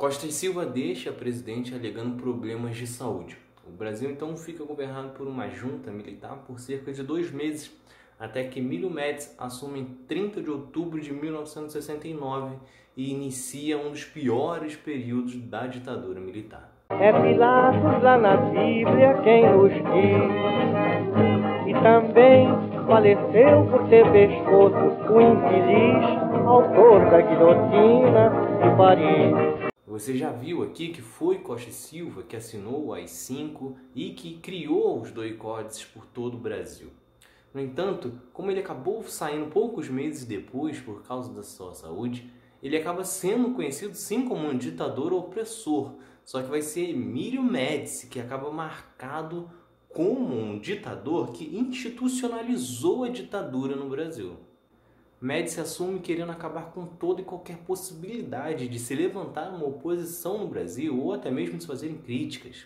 Costa e Silva deixa a presidente alegando problemas de saúde. O Brasil então fica governado por uma junta militar por cerca de dois meses, até que Emílio Médici assume em 30 de outubro de 1969 e inicia um dos piores períodos da ditadura militar. É Pilatos lá na Bíblia quem nos diz, e também faleceu por ter pescoço o infeliz autor da guilhotina de Paris. Você já viu aqui que foi Costa Silva que assinou o AI-5 e que criou os doicodes por todo o Brasil. No entanto, como ele acabou saindo poucos meses depois por causa da sua saúde, ele acaba sendo conhecido sim como um ditador opressor, só que vai ser Emílio Médici que acaba marcado como um ditador que institucionalizou a ditadura no Brasil. Médici assume querendo acabar com toda e qualquer possibilidade de se levantar uma oposição no Brasil ou até mesmo de se fazerem críticas.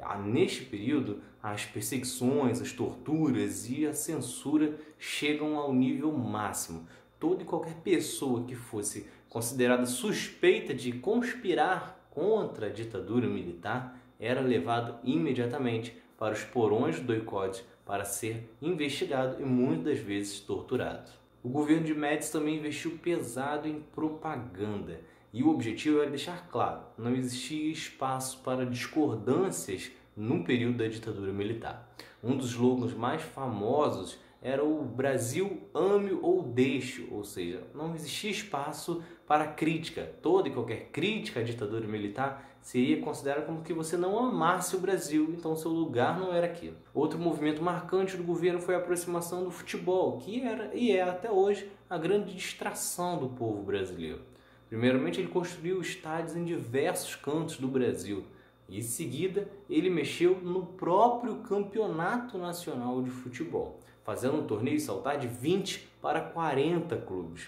Ah, neste período, as perseguições, as torturas e a censura chegam ao nível máximo. Toda e qualquer pessoa que fosse considerada suspeita de conspirar contra a ditadura militar era levado imediatamente para os porões do doicode para ser investigado e muitas vezes torturado. O governo de Médici também investiu pesado em propaganda e o objetivo era deixar claro, não existia espaço para discordâncias no período da ditadura militar. Um dos slogans mais famosos era o Brasil ame ou deixe, ou seja, não existia espaço para crítica. Toda e qualquer crítica à ditadura militar seria considerada como que você não amasse o Brasil, então seu lugar não era aqui. Outro movimento marcante do governo foi a aproximação do futebol, que era e é até hoje a grande distração do povo brasileiro. Primeiramente, ele construiu estádios em diversos cantos do Brasil. E em seguida, ele mexeu no próprio Campeonato Nacional de Futebol fazendo um torneio saltar de 20 para 40 clubes.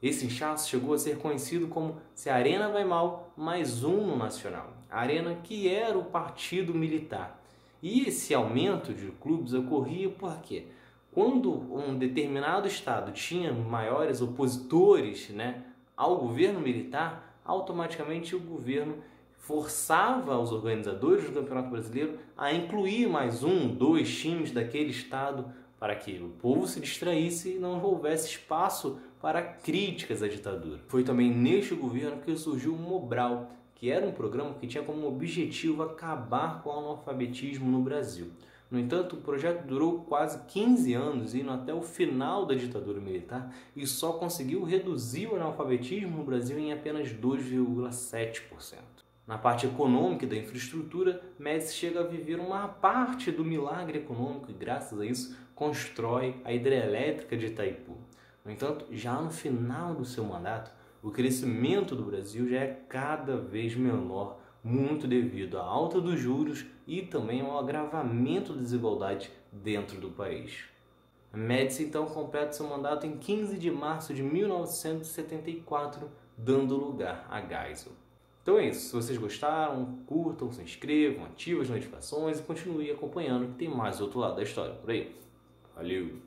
Esse inchaço chegou a ser conhecido como Se a Arena Vai Mal, mais um no Nacional. A Arena que era o partido militar. E esse aumento de clubes ocorria porque quando um determinado estado tinha maiores opositores né, ao governo militar, automaticamente o governo forçava os organizadores do Campeonato Brasileiro a incluir mais um, dois times daquele estado para que o povo se distraísse e não houvesse espaço para críticas à ditadura. Foi também neste governo que surgiu o Mobral, que era um programa que tinha como objetivo acabar com o analfabetismo no Brasil. No entanto, o projeto durou quase 15 anos, indo até o final da ditadura militar, e só conseguiu reduzir o analfabetismo no Brasil em apenas 2,7%. Na parte econômica e da infraestrutura, Médici chega a viver uma parte do milagre econômico e, graças a isso, constrói a hidrelétrica de Itaipu. No entanto, já no final do seu mandato, o crescimento do Brasil já é cada vez menor, muito devido à alta dos juros e também ao agravamento da desigualdade dentro do país. Médici então completa seu mandato em 15 de março de 1974, dando lugar a Geisel. Então é isso. Se vocês gostaram, curtam, se inscrevam, ativem as notificações e continuem acompanhando que tem mais outro lado da história por aí. Valeu!